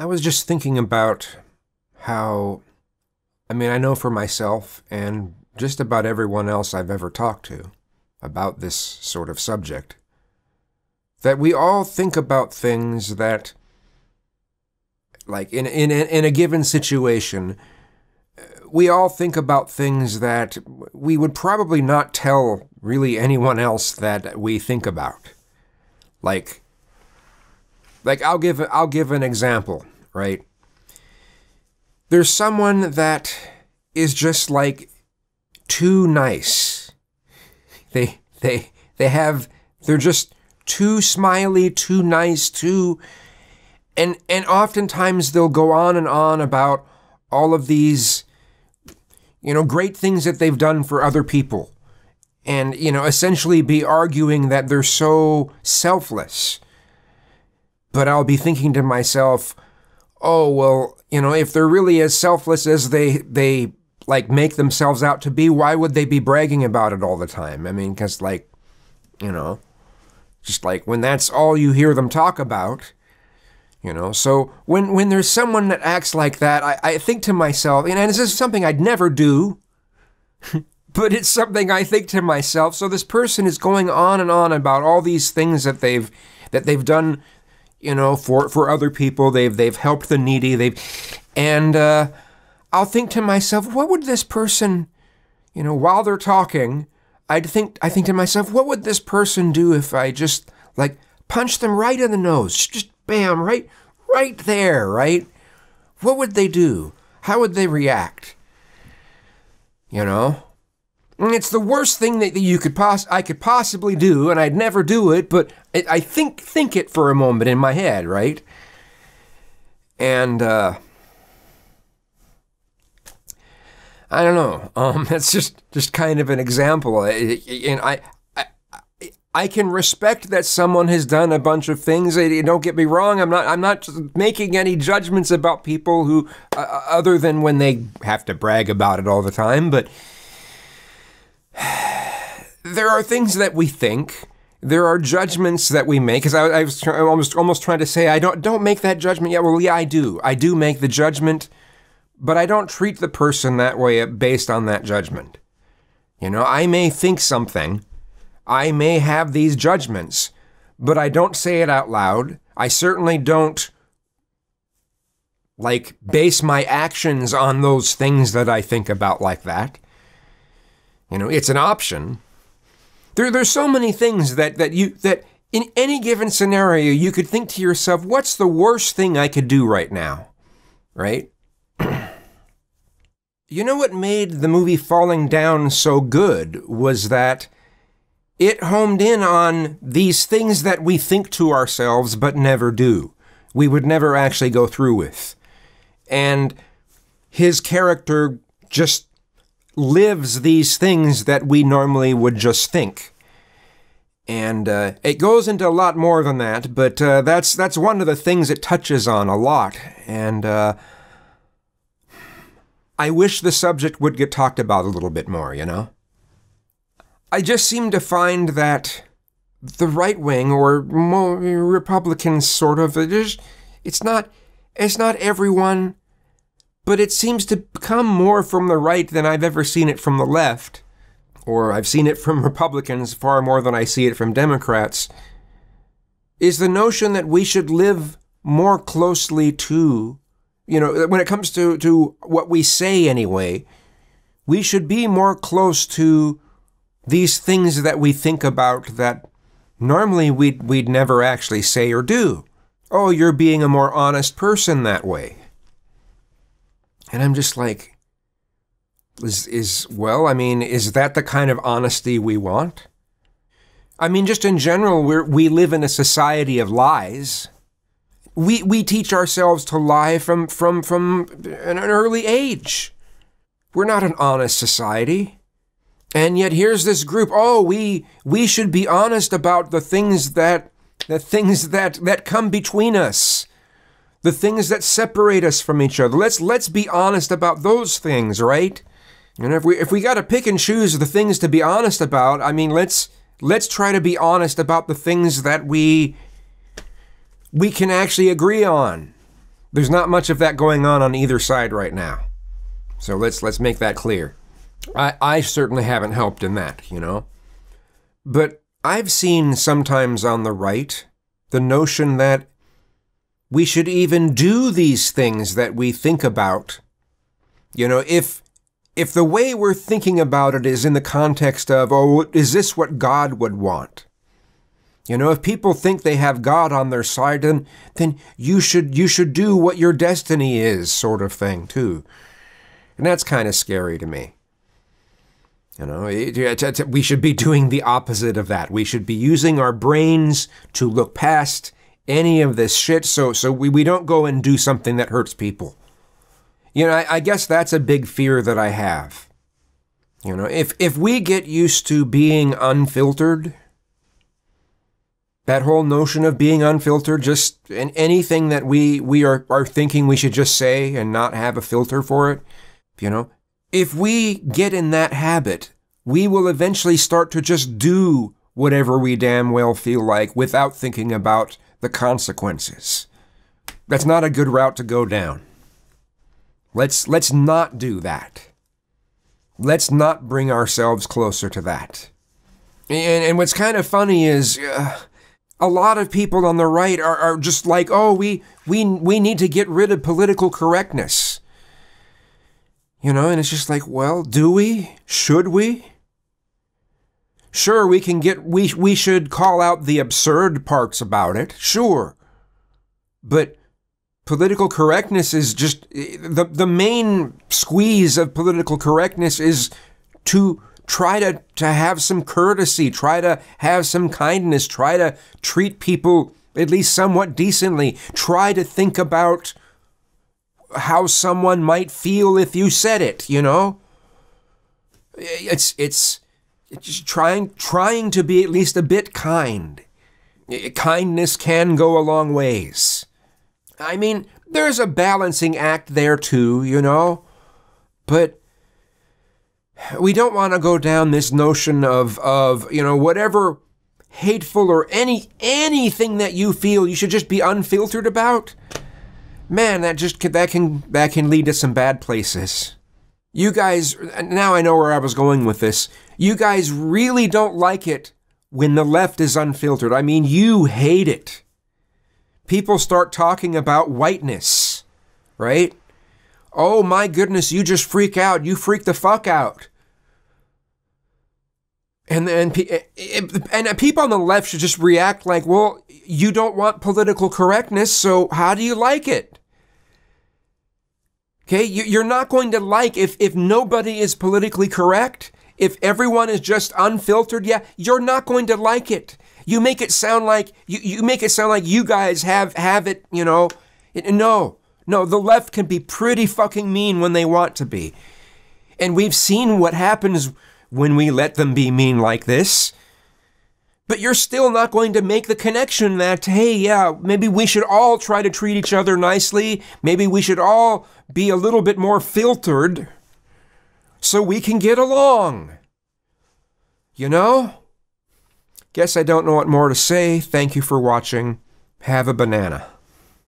I was just thinking about how, I mean, I know for myself and just about everyone else I've ever talked to about this sort of subject, that we all think about things that, like in, in, in a given situation, we all think about things that we would probably not tell really anyone else that we think about. Like, like I'll give I'll give an example, right? There's someone that is just like too nice. They they they have they're just too smiley, too nice, too and and oftentimes they'll go on and on about all of these you know great things that they've done for other people and you know essentially be arguing that they're so selfless but I'll be thinking to myself, oh, well, you know, if they're really as selfless as they, they like make themselves out to be, why would they be bragging about it all the time? I mean, because, like, you know, just like when that's all you hear them talk about, you know. So when, when there's someone that acts like that, I, I think to myself, and this is something I'd never do. but it's something I think to myself. So this person is going on and on about all these things that they've that they've done you know, for for other people. They've they've helped the needy. They've and uh, I'll think to myself, what would this person, you know, while they're talking, I'd think I think to myself, what would this person do if I just like punch them right in the nose, just bam, right, right there, right? What would they do? How would they react? You know. It's the worst thing that you could poss- I could possibly do, and I'd never do it, but I think think it for a moment in my head, right? And uh, I don't know. Um, that's just just kind of an example, and I, I I can respect that someone has done a bunch of things. Don't get me wrong. I'm not. I'm not making any judgments about people who, uh, other than when they have to brag about it all the time. But there are things that we think. There are judgments that we make. Because I, I, was try, almost almost trying to say, I don't don't make that judgment. Yeah, well, yeah, I do. I do make the judgment, but I don't treat the person that way based on that judgment. You know, I may think something, I may have these judgments, but I don't say it out loud. I certainly don't like base my actions on those things that I think about like that. You know, it's an option. There, there's so many things that, that you that in any given scenario you could think to yourself, what's the worst thing I could do right now? Right? you know what made the movie Falling Down so good was that it homed in on these things that we think to ourselves but never do. We would never actually go through with. And his character just lives these things that we normally would just think. And uh, it goes into a lot more than that, but uh, that's that's one of the things it touches on a lot. And uh, I wish the subject would get talked about a little bit more. You know, I just seem to find that the right wing or Republicans, sort of, it's not it's not everyone but it seems to come more from the right than I've ever seen it from the left. Or I've seen it from Republicans far more than I see it from Democrats. Is the notion that we should live more closely to, you know, when it comes to, to what we say anyway, we should be more close to these things that we think about that normally we'd, we'd never actually say or do. Oh, you're being a more honest person that way. And I'm just like, is, is, well, I mean, is that the kind of honesty we want? I mean, just in general, we we live in a society of lies. We, we teach ourselves to lie from, from, from an early age. We're not an honest society. And yet here's this group, oh, we, we should be honest about the things that, the things that, that come between us the things that separate us from each other. Let's let's be honest about those things, right? And if we if we got to pick and choose the things to be honest about, I mean, let's let's try to be honest about the things that we we can actually agree on. There's not much of that going on on either side right now. So let's let's make that clear. I I certainly haven't helped in that, you know. But I've seen sometimes on the right the notion that we should even do these things that we think about. You know, if if the way we're thinking about it is in the context of, oh, is this what God would want? You know, if people think they have God on their side, then then you should you should do what your destiny is, sort of thing, too. And that's kind of scary to me. You know, we should be doing the opposite of that. We should be using our brains to look past any of this shit so so we, we don't go and do something that hurts people. You know, I, I guess that's a big fear that I have. You know, if if we get used to being unfiltered, that whole notion of being unfiltered, just in anything that we we are, are thinking we should just say and not have a filter for it, you know, if we get in that habit, we will eventually start to just do whatever we damn well feel like without thinking about the consequences. That's not a good route to go down. Let's let's not do that. Let's not bring ourselves closer to that. And, and what's kind of funny is uh, a lot of people on the right are, are just like, oh, we we we need to get rid of political correctness. You know, and it's just like, well, do we? Should we? Sure, we can get we we should call out the absurd parts about it. Sure. But political correctness is just the the main squeeze of political correctness is to try to to have some courtesy, try to have some kindness, try to treat people at least somewhat decently, try to think about how someone might feel if you said it, you know? It's it's it's just trying trying to be at least a bit kind. Kindness can go a long ways. I mean, there's a balancing act there too, you know? But we don't want to go down this notion of of, you know, whatever hateful or any anything that you feel you should just be unfiltered about man, that just that can that can lead to some bad places. You guys, now I know where I was going with this. You guys really don't like it when the left is unfiltered. I mean, you hate it. People start talking about whiteness, right? Oh my goodness, you just freak out. You freak the fuck out. And then eh, eh, eh, and people on the left should just react like, "Well, you don't want political correctness, so how do you like it?" Okay, you're not going to like if if nobody is politically correct, if everyone is just unfiltered, yeah, you're not going to like it. You make it sound like you, you make it sound like you guys have have it, you know. No. No, the left can be pretty fucking mean when they want to be. And we've seen what happens when we let them be mean like this. But you're still not going to make the connection that, hey, yeah, maybe we should all try to treat each other nicely. Maybe we should all be a little bit more filtered so we can get along. You know? Guess I don't know what more to say. Thank you for watching. Have a banana.